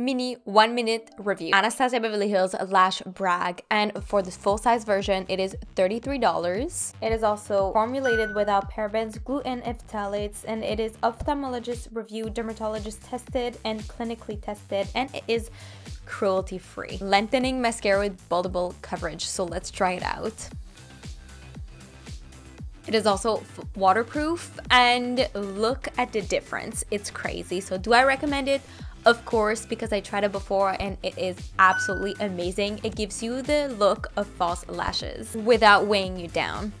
mini one minute review. Anastasia Beverly Hills Lash Brag and for the full size version it is $33. It is also formulated without parabens, gluten, and phthalates and it is ophthalmologist reviewed, dermatologist tested, and clinically tested and it is cruelty free. Lengthening mascara with buildable coverage. So let's try it out. It is also waterproof and look at the difference. It's crazy. So do I recommend it? Of course, because I tried it before and it is absolutely amazing. It gives you the look of false lashes without weighing you down.